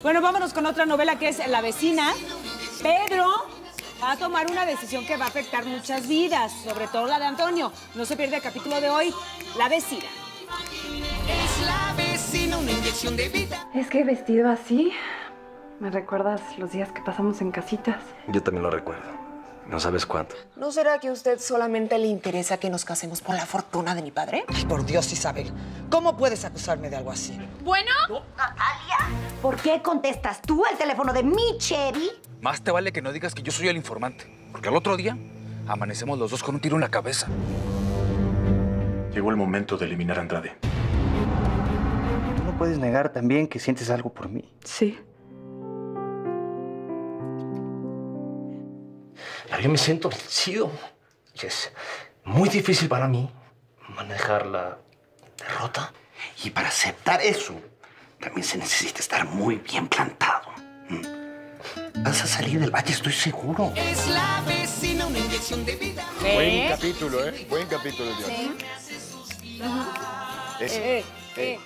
Bueno, vámonos con otra novela que es La vecina. Pedro va a tomar una decisión que va a afectar muchas vidas, sobre todo la de Antonio. No se pierde el capítulo de hoy, La vecina. Es la vecina, una inyección de vida. Es que vestido así, me recuerdas los días que pasamos en casitas. Yo también lo recuerdo. No sabes cuánto. ¿No será que a usted solamente le interesa que nos casemos por la fortuna de mi padre? Ay, por Dios, Isabel. ¿Cómo puedes acusarme de algo así? Bueno, ¿Por qué contestas tú el teléfono de mi Chevy? Más te vale que no digas que yo soy el informante. Porque al otro día amanecemos los dos con un tiro en la cabeza. Llegó el momento de eliminar a Andrade. Tú no puedes negar también que sientes algo por mí. Sí. Pero yo me siento vencido. Y es muy difícil para mí manejar la derrota. Y para aceptar eso, también se necesita estar muy bien plantado. ¿Mm? Vas a salir del valle, estoy seguro. Es la vecina, una inyección de vida. ¿Eh? capítulo, ¿eh? Buen capítulo, Dios. Sí. Ese. Eh, eh.